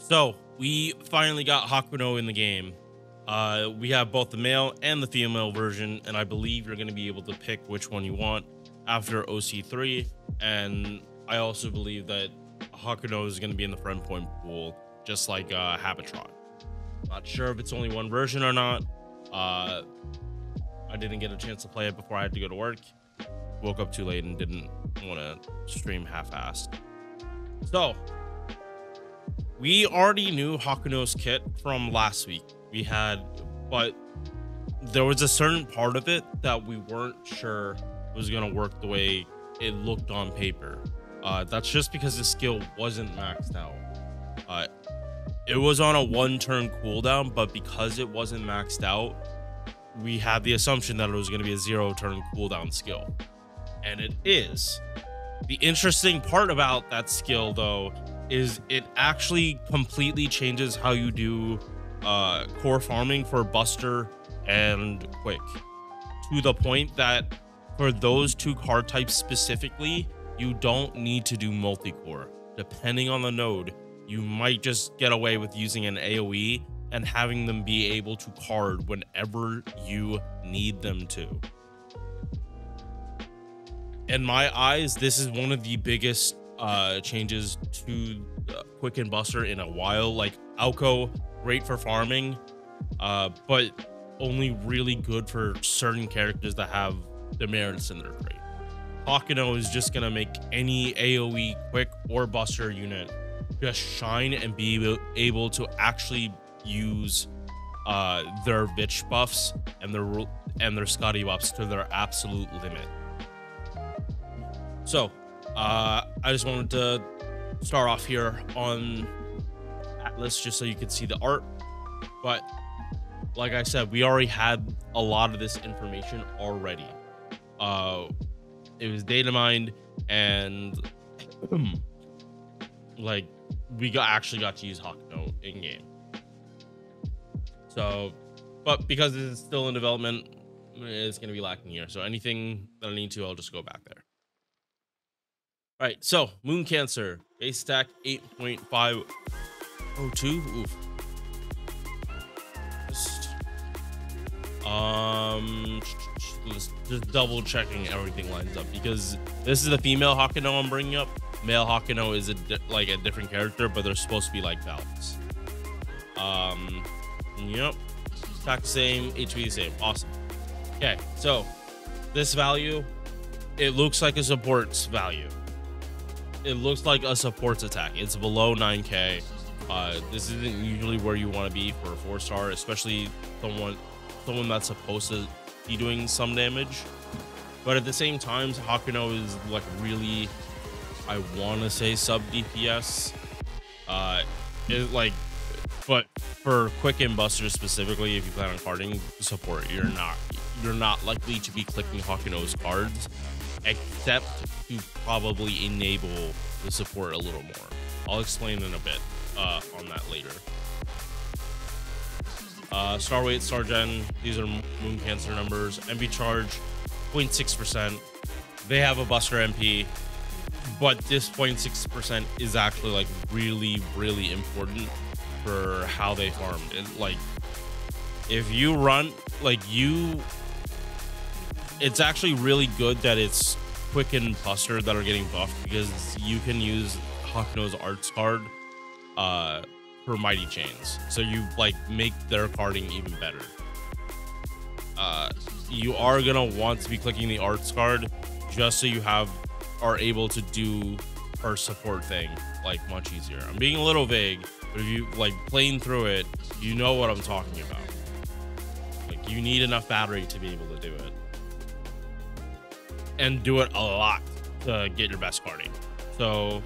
So we finally got Hakuno in the game. Uh, we have both the male and the female version, and I believe you're going to be able to pick which one you want after OC3. And I also believe that Hakuno is going to be in the friend point pool, just like uh, Habetrot. Not sure if it's only one version or not. Uh, I didn't get a chance to play it before I had to go to work. Woke up too late and didn't want to stream half-assed. So, we already knew Hakuno's kit from last week. We had, but there was a certain part of it that we weren't sure was going to work the way it looked on paper. Uh, that's just because the skill wasn't maxed out. Uh, it was on a one turn cooldown, but because it wasn't maxed out, we had the assumption that it was going to be a zero turn cooldown skill. And it is. The interesting part about that skill, though, is it actually completely changes how you do uh, core farming for Buster and Quick to the point that for those two card types specifically, you don't need to do multi-core. Depending on the node, you might just get away with using an AoE and having them be able to card whenever you need them to. In my eyes, this is one of the biggest uh, changes to uh, Quick and Buster in a while. Like Alco, great for farming, uh, but only really good for certain characters that have demerits in their trait. Hakuno is just gonna make any AoE quick or buster unit just shine and be able to actually use uh, their Vich buffs and their and their Skadi buffs to their absolute limit. So, uh, I just wanted to start off here on Atlas just so you could see the art. But like I said, we already had a lot of this information already. Uh, it was data mined and like we got actually got to use Hakuno in game. So, but because this is still in development, it's going to be lacking here. So anything that I need to, I'll just go back there. All right, so Moon Cancer, base attack 8.502. Oof. Just, um, just, just double checking everything lines up because this is the female Hakuno I'm bringing up. Male Hakuno is a like a different character, but they're supposed to be like balance. Um, yep, attack the same, HP the same. Awesome. Okay, so this value, it looks like a support's value. It looks like a support's attack. It's below 9k. Uh, this isn't usually where you want to be for a four star, especially someone someone that's supposed to be doing some damage. But at the same time, Hakuno is like really, I want to say sub DPS. Uh, it like, but for quick and busters specifically, if you plan on carding support, you're not you're not likely to be clicking Hakuno's cards, except to probably enable the support a little more. I'll explain in a bit uh, on that later. Uh, star weight, star gen, these are moon cancer numbers. MP charge, 0.6%. They have a buster MP, but this 0.6% is actually like really, really important for how they farm. It, like, if you run, like, you, it's actually really good that it's quick and buster that are getting buffed because you can use Hakuno's arts card uh for mighty chains. So you like make their carding even better. Uh you are gonna want to be clicking the arts card just so you have are able to do her support thing like much easier. I'm being a little vague but if you like playing through it you know what i'm talking about. Like you need enough battery to be able to do it and do it a lot to get your best carding so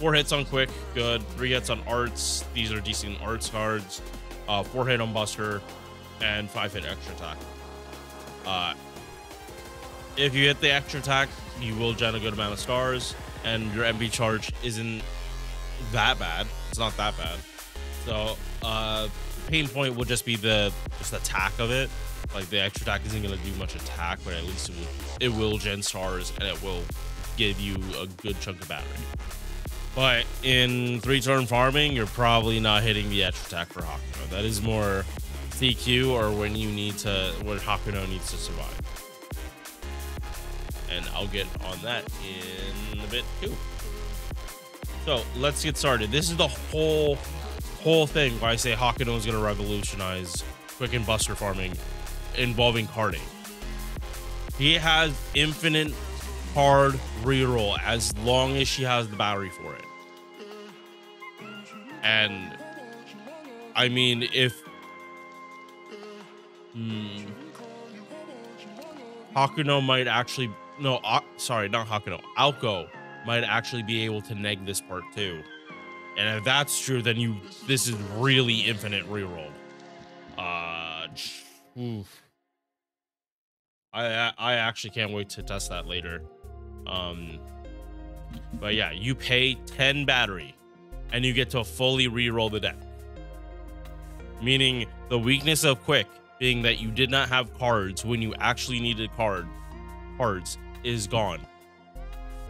Four hits on quick, good. Three hits on arts. These are decent arts cards. Uh, four hit on buster, and five hit extra attack. Uh, if you hit the extra attack, you will gen a good amount of stars, and your MP charge isn't that bad. It's not that bad. So, uh, pain point will just be the just attack of it. Like the extra attack isn't gonna do much attack, but at least it will, it will gen stars and it will give you a good chunk of battery. But in three turn farming, you're probably not hitting the extra attack for Hakuno. That is more CQ or when you need to, when Hakuno needs to survive. And I'll get on that in a bit too. So let's get started. This is the whole whole thing why I say Hakuno is going to revolutionize quick and buster farming involving carding. He has infinite card reroll as long as she has the battery for it. And I mean, if hmm, Hakuno might actually no, uh, sorry, not Hakuno, Aoko might actually be able to neg this part too. And if that's true, then you this is really infinite reroll. Uh, oof. I I actually can't wait to test that later. Um, but yeah, you pay 10 battery and you get to fully re-roll the deck. Meaning the weakness of quick being that you did not have cards when you actually needed card cards is gone.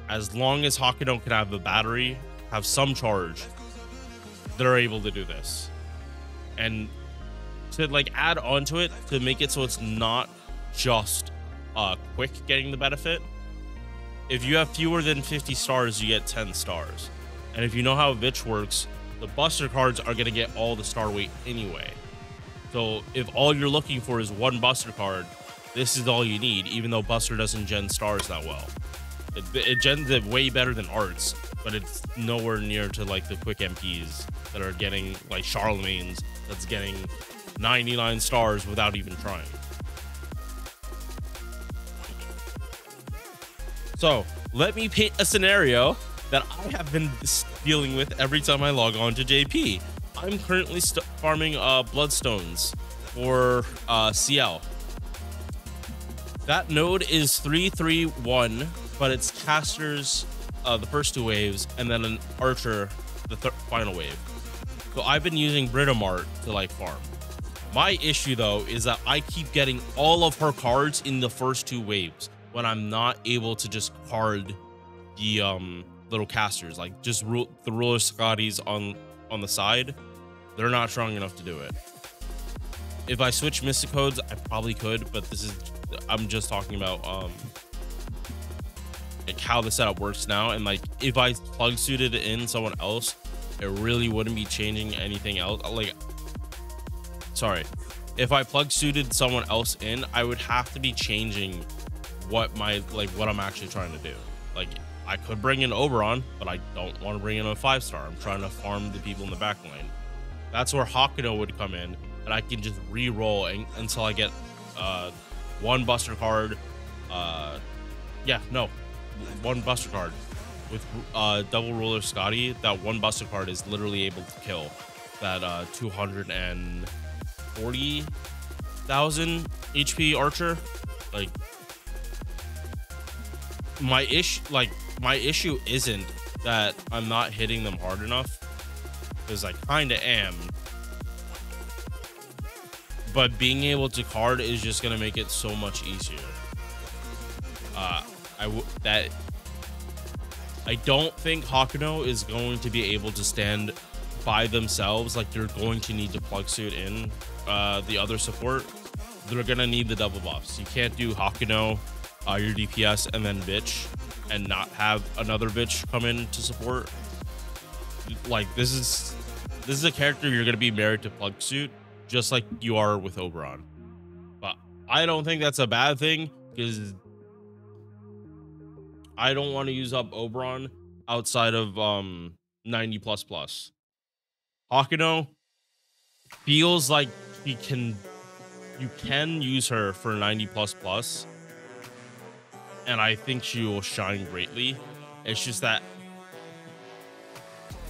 As long as Hakuno can have the battery, have some charge, they're able to do this. And to like add onto it to make it so it's not just uh quick getting the benefit. If you have fewer than 50 stars, you get 10 stars. And if you know how Vich works, the Buster cards are going to get all the star weight anyway. So if all you're looking for is one Buster card, this is all you need, even though Buster doesn't gen stars that well. It, it gens it way better than Arts, but it's nowhere near to like the quick MPs that are getting like Charlemagne's that's getting 99 stars without even trying. So let me paint a scenario that I have been dealing with every time I log on to JP. I'm currently farming uh, Bloodstones for uh, CL. That node is 331, but it's casters uh, the first two waves, and then an archer the final wave. So I've been using Britomart to like farm. My issue though is that I keep getting all of her cards in the first two waves when I'm not able to just card the um little casters, like just ru the ruler Skadis on on the side. They're not strong enough to do it. If I switch Mystic Codes, I probably could, but this is I'm just talking about um like how the setup works now. And like if I plug suited in someone else, it really wouldn't be changing anything else. Like sorry. If I plug suited someone else in, I would have to be changing what my like what I'm actually trying to do. Like I could bring in Oberon, but I don't want to bring in a five star. I'm trying to farm the people in the back lane. That's where Hakuno would come in, and I can just re-roll until I get uh, one Buster card. Uh, yeah, no, one Buster card with uh, double ruler Skadi. That one Buster card is literally able to kill that uh, 240,000 HP archer. Like my ish like my issue isn't that I'm not hitting them hard enough because I kind of am. But being able to card is just gonna make it so much easier. Uh I w- that I don't think Hakuno is going to be able to stand by themselves like they're going to need to plug suit in uh the other support. They're gonna need the double buffs. You can't do Hakuno uh, your DPS and then Vich and not have another Vich come in to support. Like this is this is a character you're gonna be married to Plug Suit, just like you are with Oberon. But I don't think that's a bad thing because I don't want to use up Oberon outside of um 90 plus plus. Hakuno feels like he can you can use her for 90 plus plus and I think she will shine greatly. It's just that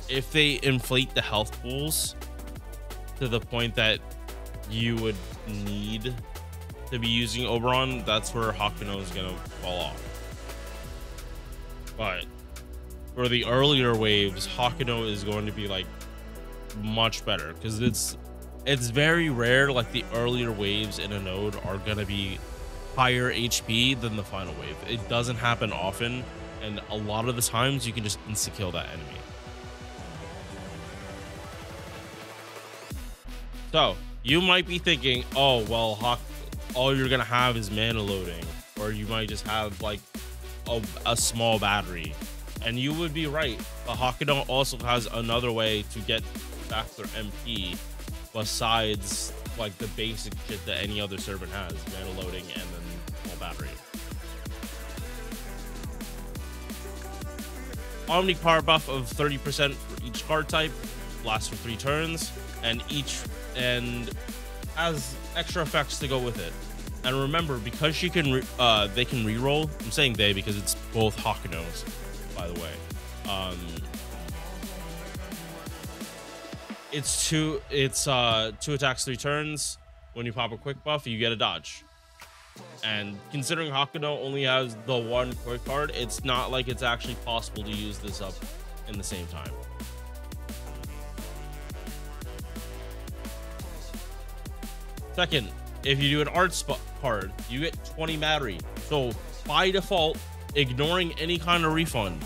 if they inflate the health pools to the point that you would need to be using Oberon, that's where Hakuno is gonna fall off. But for the earlier waves, Hakuno is going to be like much better because it's it's very rare like the earlier waves in a node are gonna be higher HP than the final wave. It doesn't happen often, and a lot of the times you can just insta-kill that enemy. So, you might be thinking, oh, well, Hawk, all you're going to have is mana loading, or you might just have, like, a, a small battery. And you would be right, but Hakadon also has another way to get back their MP besides like the basic shit that any other servant has, mana loading and the battery. Omni power buff of 30% for each card type, lasts for three turns, and each and has extra effects to go with it. And remember, because she can, uh, they can reroll. I'm saying they because it's both Hakunos, by the way. Um, it's two. It's uh two attacks, three turns. When you pop a quick buff, you get a dodge. And considering Hakuno only has the one quick card, it's not like it's actually possible to use this up in the same time. Second, if you do an art card, you get 20 battery. So by default, ignoring any kind of refund,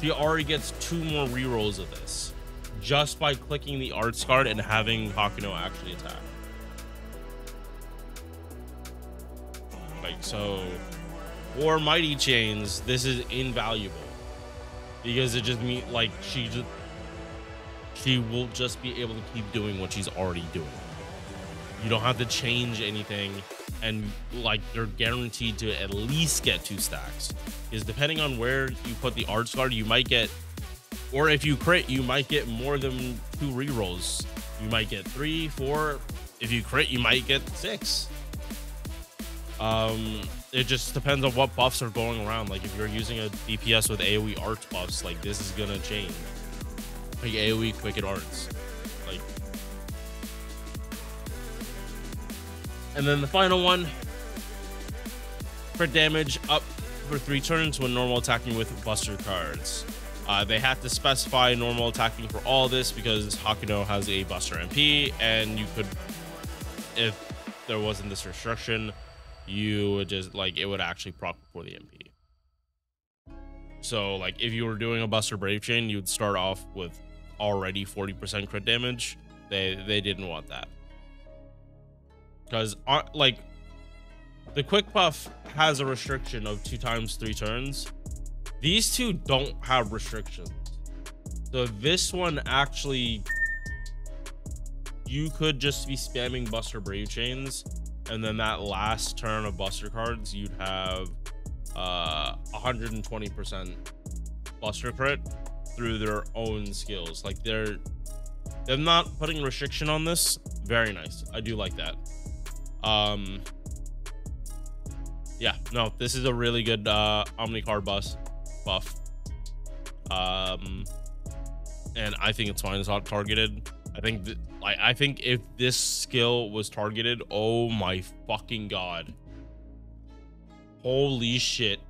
she already gets two more rerolls of this just by clicking the arts card and having Hakuno actually attack. So, or Mighty Chains, this is invaluable because it just means like she just she will just be able to keep doing what she's already doing. You don't have to change anything, and like you're guaranteed to at least get two stacks. Is depending on where you put the arts card, you might get, or if you crit, you might get more than two rerolls. You might get three, four. If you crit, you might get six. Um, it just depends on what buffs are going around. Like if you're using a DPS with AoE arts buffs, like this is gonna change. Like AoE quick arts. Like And then the final one, crit damage up for three turns when normal attacking with Buster cards. Uh, they have to specify normal attacking for all this because Hakuno has a Buster MP, and you could, if there wasn't this restriction, you would just like it would actually proc before the MP. So like if you were doing a Buster Brave Chain, you'd start off with already 40% crit damage. They they didn't want that because uh, like the quick buff has a restriction of two times three turns. These two don't have restrictions. So this one actually you could just be spamming Buster Brave Chains, and then that last turn of Buster cards, you'd have uh 120% Buster crit through their own skills. Like they're they're not putting restriction on this. Very nice. I do like that. Um yeah, no, this is a really good uh Omni card bus buff. Um and I think it's fine. It's not targeted. I think like I think if this skill was targeted, oh my fucking god. Holy shit.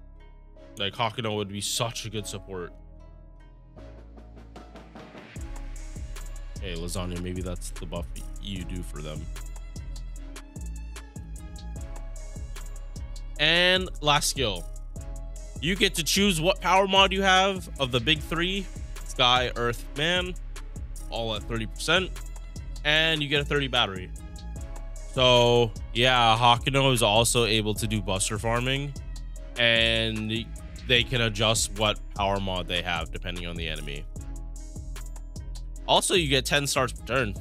Like Hakuno would be such a good support. Hey, lasagna, maybe that's the buff you do for them. And last skill. You get to choose what power mod you have of the big three Sky, Earth, Man, all at 30%. And you get a 30 battery. So, yeah, Hakuno is also able to do Buster farming. And they can adjust what power mod they have depending on the enemy. Also, you get 10 stars per turn.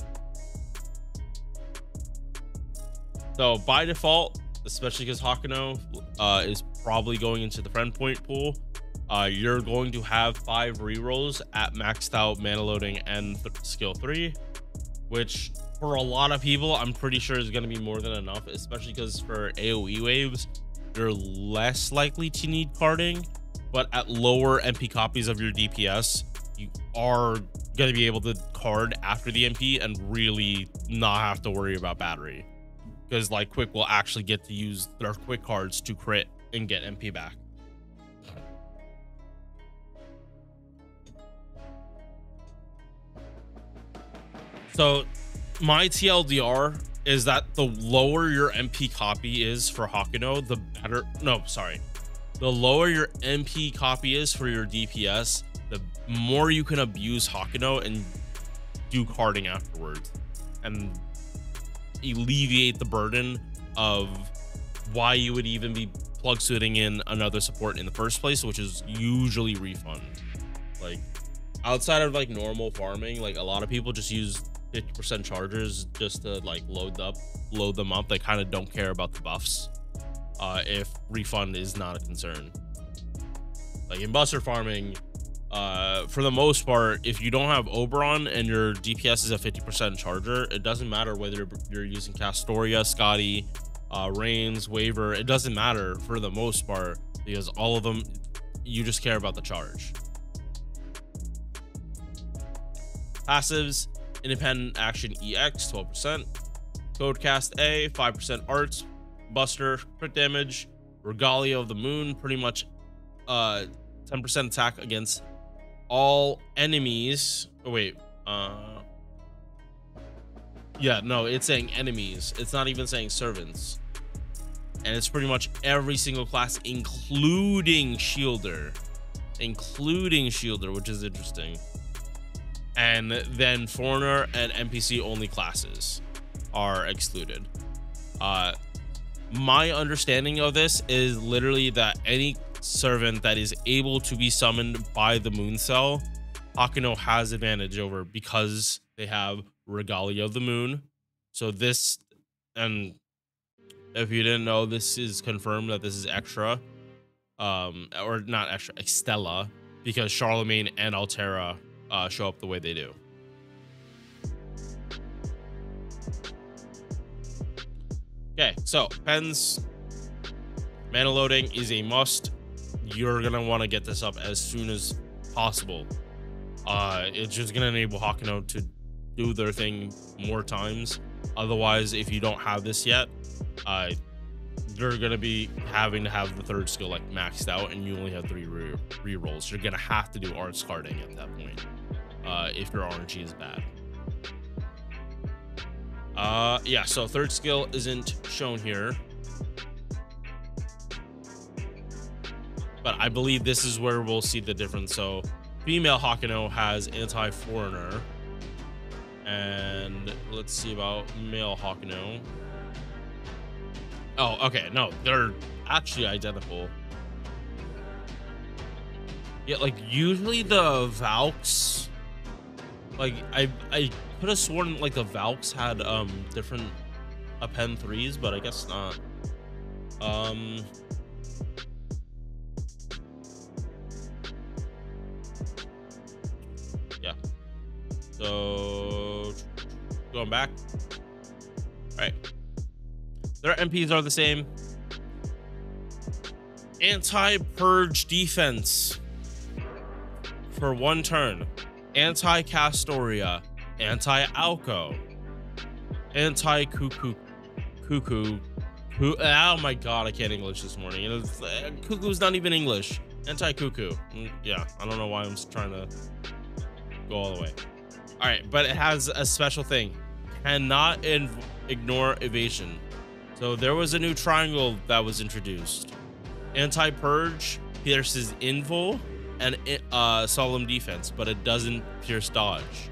So by default, especially because Hakuno uh, is probably going into the friend point pool, uh, you're going to have five rerolls at maxed out mana loading and th skill three, which for a lot of people, I'm pretty sure is going to be more than enough, especially because for AoE waves, you're less likely to need carding, but at lower MP copies of your DPS, you are going to be able to card after the MP and really not have to worry about battery because like quick will actually get to use their quick cards to crit and get MP back. So my TLDR is that the lower your MP copy is for Hakuno, the better. No, sorry. The lower your MP copy is for your DPS, the more you can abuse Hakuno and do carding afterwards. And alleviate the burden of why you would even be plug suiting in another support in the first place, which is usually refund. Like outside of like normal farming, like a lot of people just use 50% chargers just to like load up, load them up. They kind of don't care about the buffs. Uh, if refund is not a concern. Like in buster farming, uh, for the most part, if you don't have Oberon and your DPS is a 50% charger, it doesn't matter whether you're using Castoria, Skadi, uh, Reines, Waver. It doesn't matter for the most part because all of them, you just care about the charge. Passives, Independent Action EX, 12%. Codecast A, 5% Arts. Buster, crit damage. Regalia of the Moon, pretty much uh 10% attack against all enemies. Oh, wait. Uh, yeah, no, it's saying enemies. It's not even saying servants. And it's pretty much every single class, including Shielder. Including Shielder, which is interesting. And then Foreigner and NPC only classes are excluded. Uh, my understanding of this is literally that any servant that is able to be summoned by the moon cell, Hakuno has advantage over because they have Regalia of the Moon. So this, and if you didn't know, this is confirmed that this is extra, um, or not extra, Extella, because Charlemagne and Altera uh, show up the way they do. Okay, so pens, mana loading is a must you're gonna want to get this up as soon as possible. Uh, it's just gonna enable Hakuno to do their thing more times. Otherwise, if you don't have this yet, uh, you're gonna be having to have the third skill like maxed out, and you only have three re, rolls. You're gonna have to do arts carding at that point uh, if your RNG is bad. Uh, yeah, so third skill isn't shown here. but I believe this is where we'll see the difference. So female Hakuno has anti-foreigner. And let's see about male Hakuno. Oh, okay. No, they're actually identical. Yeah, like usually the Valks, like I I could have sworn like the Valks had um different append threes, but I guess not. Um, Yeah. So going back. All right. Their MPs are the same. Anti-purge defense for one turn. Anti-Castoria. Anti-Alco. Anti-Cuckoo. Cuckoo. Oh my god, I can't English this morning. Uh, cuckoo's not even English. Anti-Cuckoo. Mm, yeah, I don't know why I'm trying to go all the way. All right, but it has a special thing. Cannot ignore evasion. So there was a new triangle that was introduced. Anti-purge pierces invul and uh, solemn defense, but it doesn't pierce dodge.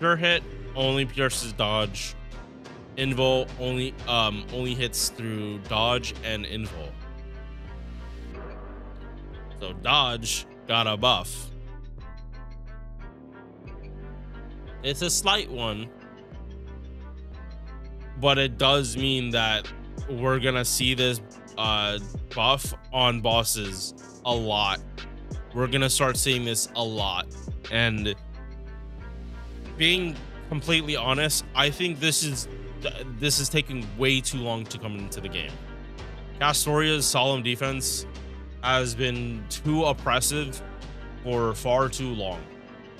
Sure hit only pierces dodge. Invul only um only hits through dodge and invul. So dodge got a buff. It's a slight one, but it does mean that we're gonna see this uh, buff on bosses a lot. We're gonna start seeing this a lot, and being completely honest, I think this is this is taking way too long to come into the game. Castoria's solemn defense has been too oppressive for far too long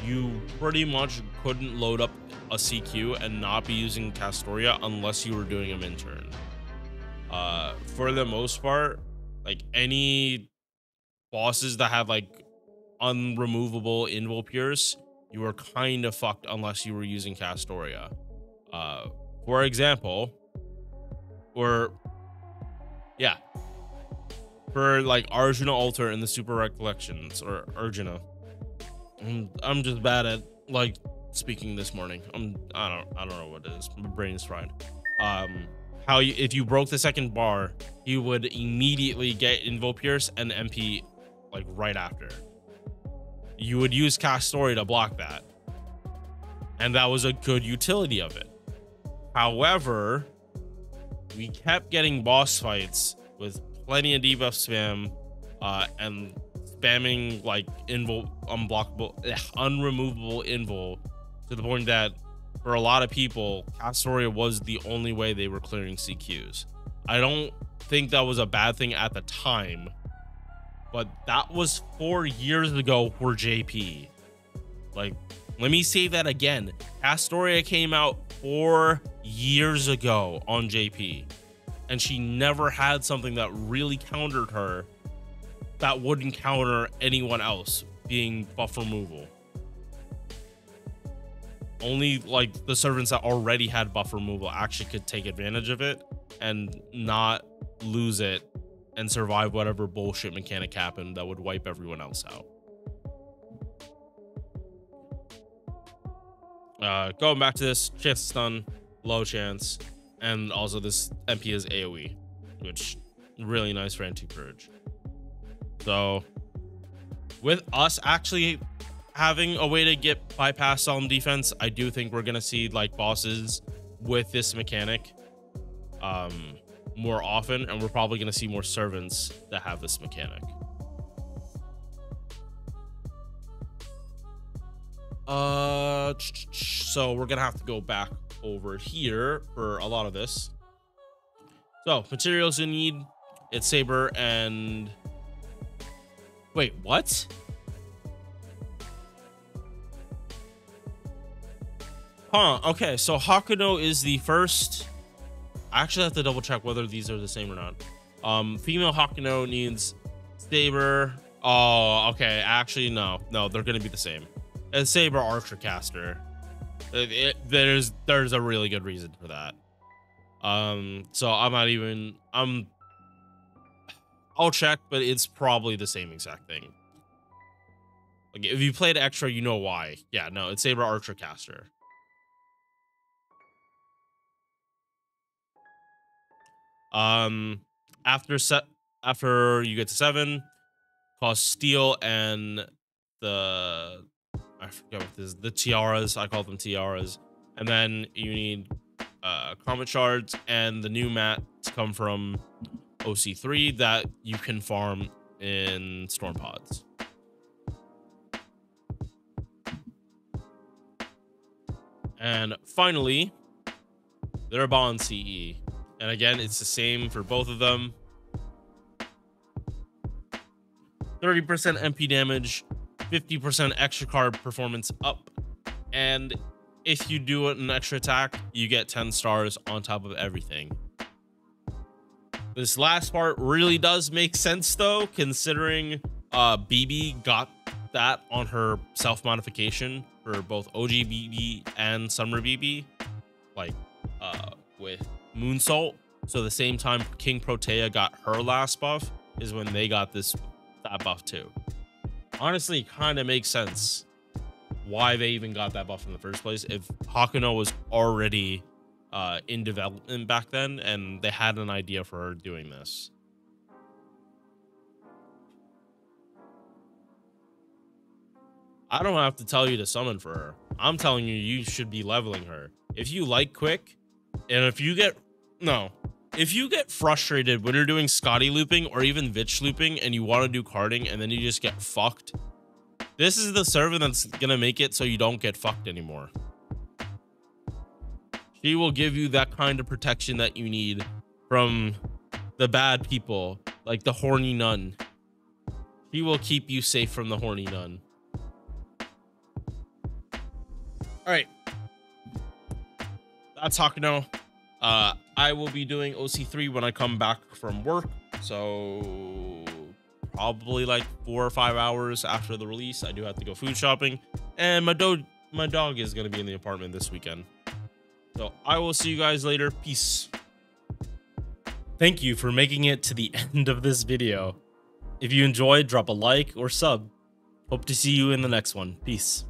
you pretty much couldn't load up a CQ and not be using Castoria unless you were doing a min turn. Uh, for the most part, like any bosses that have like unremovable invul pierce, you were kind of fucked unless you were using Castoria. Uh, for example, or yeah, for like Arjuna Alter in the Super Recollections or Arjuna I'm, just bad at like speaking this morning. I'm I don't I don't know what it is. My brain's fried. um, how you, if you broke the second bar, you would immediately get invul pierce and MP like right after. You would use Castoria to block that. And that was a good utility of it. However, we kept getting boss fights with plenty of debuff spam uh, and spamming like invo unblockable ugh, unremovable invul to the point that for a lot of people Castoria was the only way they were clearing CQs. I don't think that was a bad thing at the time, but that was four years ago for JP. Like, let me say that again. Castoria came out four years ago on JP, and she never had something that really countered her that wouldn't counter anyone else being buff removal. Only like the servants that already had buff removal actually could take advantage of it and not lose it and survive whatever bullshit mechanic happened that would wipe everyone else out. Uh, going back to this, chance to stun, low chance, and also this MP is AoE, which really nice for anti-purge. So with us actually having a way to get bypass on defense, I do think we're gonna see like bosses with this mechanic um more often, and we're probably gonna see more servants that have this mechanic. Uh so we're gonna have to go back over here for a lot of this. So materials you need, it's saber and Wait, what? Huh, okay, so Hakuno is the first... I actually have to double check whether these are the same or not. Um, female Hakuno needs Saber. Oh, okay, actually, no. No, they're gonna be the same. A Saber Archer Caster. It, it, there's there's a really good reason for that. Um, so I'm not even... I'm I'll check, but it's probably the same exact thing. Like if you played extra, you know why. Yeah, no, it's Saber Archer Caster. Um, after set after you get to seven, cost steel and the I forget what this is, the tiaras. I call them tiaras, and then you need uh, comet shards and the new mat to come from OC3 that you can farm in storm pods. And finally, they're bond CE. And again, it's the same for both of them. 30% MP damage, 50% extra card performance up. And if you do an extra attack, you get 10 stars on top of everything. This last part really does make sense though, considering uh, BB got that on her self modification for both OG BB and Summer BB, like uh, with Moonsault. So the same time King Protea got her last buff is when they got this that buff too. Honestly, kind of makes sense why they even got that buff in the first place if Hakuno was already uh, in development back then, and they had an idea for her doing this. I don't have to tell you to summon for her. I'm telling you, you should be leveling her. If you like quick, and if you get no, if you get frustrated when you're doing Skadi looping or even Vich looping and you want to do carding and then you just get fucked, this is the server that's gonna make it so you don't get fucked anymore. She will give you that kind of protection that you need from the bad people, like the horny nun. She will keep you safe from the horny nun. All right. That's Hakuno. Uh, I will be doing OC3 when I come back from work. So probably like four or five hours after the release. I do have to go food shopping. And my dog my dog is gonna be in the apartment this weekend. So I will see you guys later. Peace. Thank you for making it to the end of this video. If you enjoyed, drop a like or sub. Hope to see you in the next one. Peace.